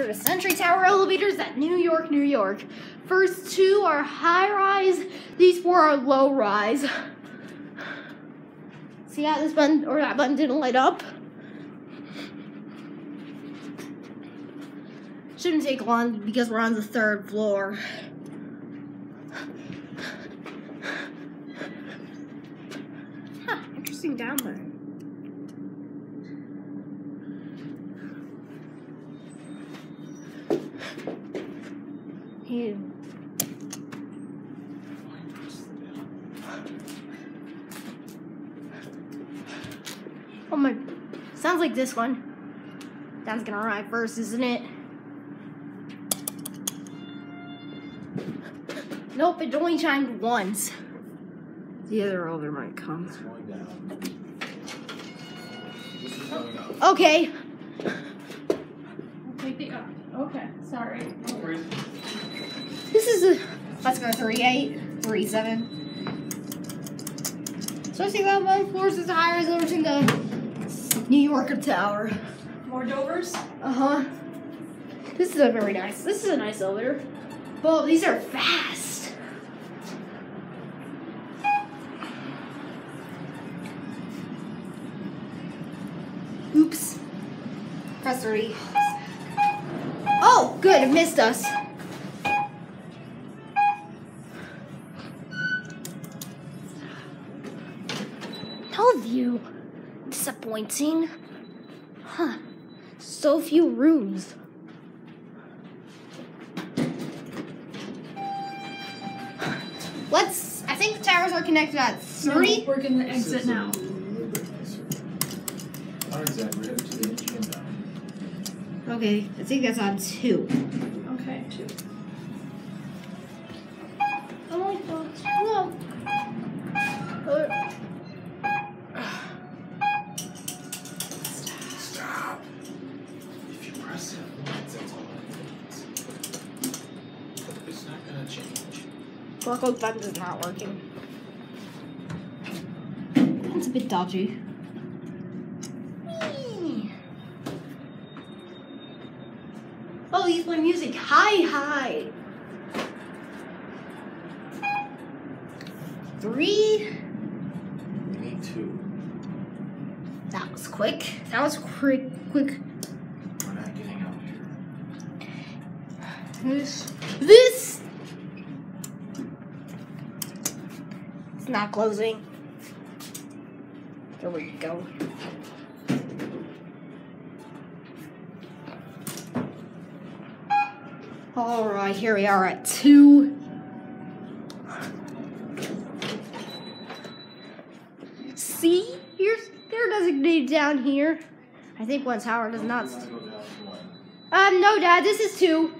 Are Century Tower elevators at New York, New York. First two are high rise, these four are low rise. See how this button or that button didn't light up? Shouldn't take long because we're on the third floor. Huh, interesting down there. Here. Oh my, sounds like this one. That's gonna arrive first, isn't it? Nope, it only chimed once. The other elevator might come. It's going down. This is going up. Okay. I'll take the up. Okay, sorry. No worries. This is a. Let's go three eight, three seven. So I think that one floor is higher as over in the New Yorker Tower. More Dovers? Uh huh. This is a very nice. This is a nice elevator. Well, these are fast. Oops. Press three. Oh, good. It missed us. Hellview. Disappointing. Huh. So few rooms. Let's. I think the towers are connected at three. No, we're gonna exit now. little bit nicer. Alright, Zach, we're headed to the atrium now. Okay, I think that's on two. Okay, two. Gorko button is not working. That's a bit dodgy. Whee! Oh, he's playing music. Hi, hi. Three. We need two. That was quick. That was quick. Quick. We're not getting out here. This. This. Not closing. There we go. All right, here we are at two. See, here's they're designated down here. I think one tower does not. Um, no, Dad, this is two.